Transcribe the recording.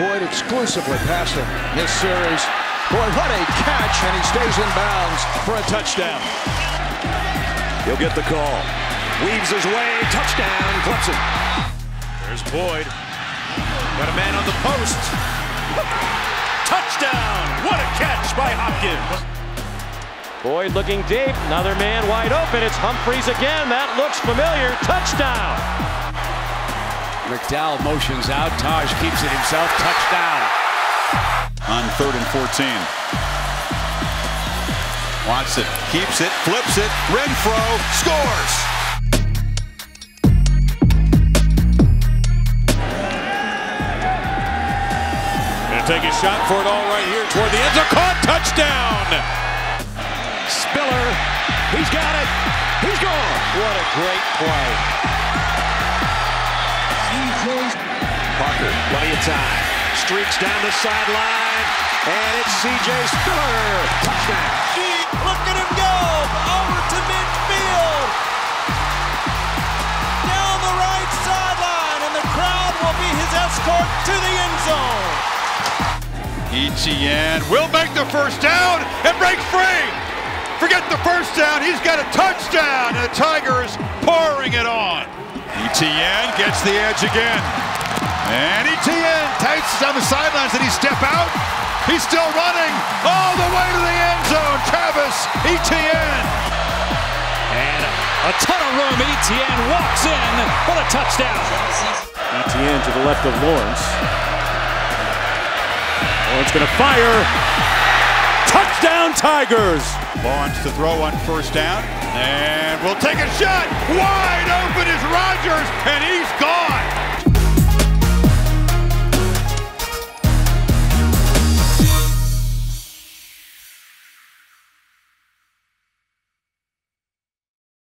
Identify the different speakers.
Speaker 1: Boyd exclusively passing this series. Boy, what a catch, and he stays in bounds for a touchdown.
Speaker 2: He'll get the call. Weaves his way, touchdown, Clemson.
Speaker 3: There's Boyd. Got a man on the post. Touchdown! What a catch by Hopkins.
Speaker 4: Boyd looking deep. Another man wide open. It's Humphries again. That looks familiar. Touchdown.
Speaker 5: McDowell motions out. Tajh keeps it himself. Touchdown.
Speaker 6: On third and 14. Watson keeps it, flips it. Renfrow scores.
Speaker 3: Gonna take a shot for it all right here toward the end zone. Caught touchdown.
Speaker 1: Spiller, he's got it. He's gone.
Speaker 4: What a great play.
Speaker 2: Parker, plenty of time. Streaks down the sideline, and it's C.J. Spiller. Touchdown.
Speaker 7: Look at him go over to midfield. Down the right sideline, and the crowd will be his escort to the end zone.
Speaker 6: Etienne will make the first down and break free. Forget the first down. He's got a touchdown. And the Tigers pouring it on. Etienne gets the edge again. And Etienne tights on the sidelines. Did he step out? He's still running all the way to the end zone. Travis Etienne.
Speaker 4: And a ton of room. Etienne walks in for the touchdown. Etienne to the left of Lawrence. Lawrence going to fire. Touchdown Tigers.
Speaker 6: Lawrence to throw on first down. And we'll take a shot. Wide open is Rodgers, and he's gone.